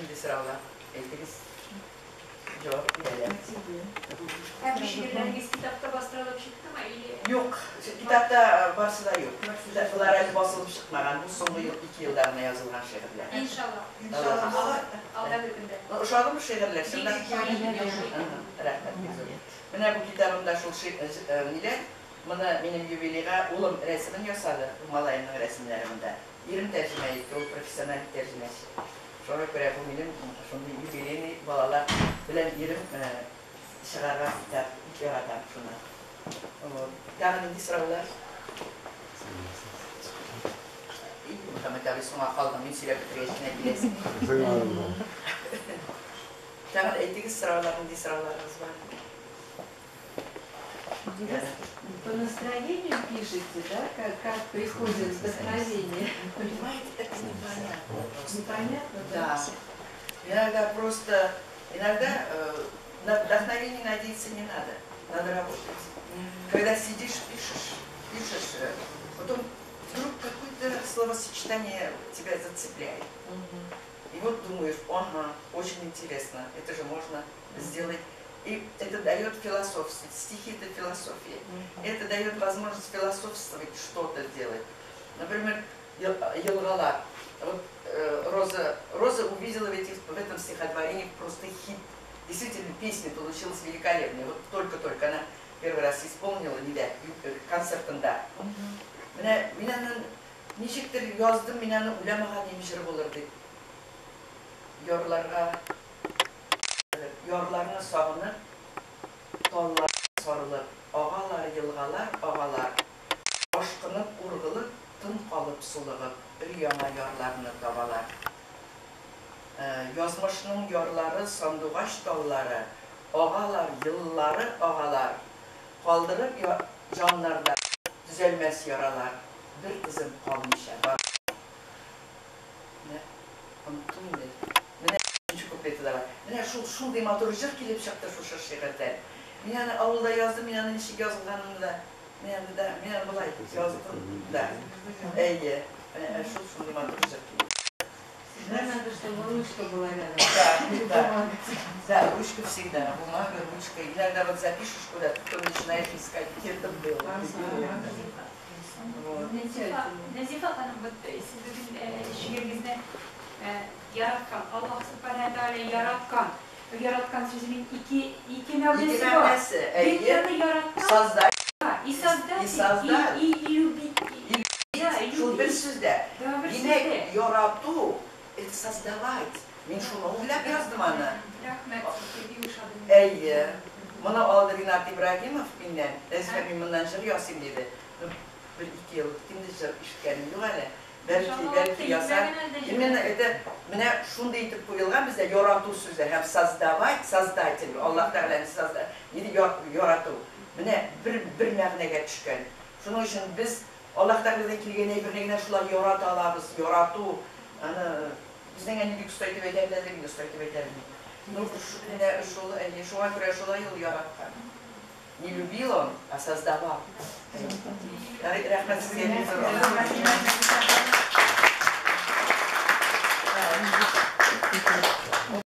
Şimdi sırada 58 cevap bilelim. Hem bir şiirleriniz kitapta bastırılıp çıktı mı? İyi. Yok, kitapta varsa da yok. Kitaplar el basılıp çıkmadan, bu son yıl, iki yıllarına yazılan şiirler. İnşallah. İnşallah. Allah bu kitabımda şu e, e, benim oğlum resmini 20 tercüme etti, o profesyonel соны көрә юбилейный балалар белән ирем чыгарга китап яратам По настроению пишете, да? Как, как приходит вдохновение? непонятно, да. Иногда просто, иногда э, на вдохновение надеяться не надо, надо работать. Когда сидишь, пишешь, пишешь, э, потом вдруг какое-то словосочетание тебя зацепляет. И вот думаешь, ага, очень интересно, это же можно сделать. И это дает философство, стихи это философия. Это дает возможность философствовать, что-то делать. Например, Елгала Э, Роза, Роза увидела в, этих, в этом стихотворении просто хит. Действительно, песня получилась великолепная. Вот только-только она первый раз исполнила Ниля ну, э, концертында. да. Меня аны ничектер яздым, мин аны уйламаган имеш булыр дип. Ярларга ярларны сагынып, yoksulluğu, Lyona yorlarını davalar. Ee, Yazmışının yorları, sandıvaş dovları, ağalar, yılları ağalar, kaldırıp canlarda düzelmez yaralar, bir kızım kalmış var. Ne? Unuttum Ne? Ne? üçüncü kupleti de var. Ne? şu, şu dramaturjik gelip çıktı şu şiirden. Mine avulda yazdım, mine'nin işi şey yazılganında. Merhaba, merhabalar yazdım da. Eye, şu sunuma tutacak. Наверное, чтобы ручка была рядом. Да, да. Да, ручка всегда, бумага, ручка. Иногда вот запишешь куда-то, кто начинает искать, где это было. Nezife Hanım sizin şiirinizde yaratkan, Allah subhanahu teala yaratkan, yaratkan sözünün iki iki nevresi var. Bir yanı yaratkan. И создать, и, создать, и, и, и любить. И любить. Да, и любить. Yine yoratu, создавать. Мен шуны уйлап яздым аны. Әйе. Мұны алды Ринат Ибрагимов менен, Әзфәмин мындан жыр ясыйм деді. Бір-екі ел, кімді жыр ішіткенім жоқ әлі. бәлки бәлки ясар именно это міне шундай итіп қойылған бізде ярату сөзі һәм создавать создатель аллах тағаланы созда ярату міне бір бір мәғінәге түшкен шуның үшін біз аллах тағаладан келген әйбірлеріне шулай ярата алабыз, ярату ана біздің әнебек ұста айтып айтамын әзірге ұста айтып айтамын шуға күрә шулай ол яратқан не любил он а создавал рахмет сізге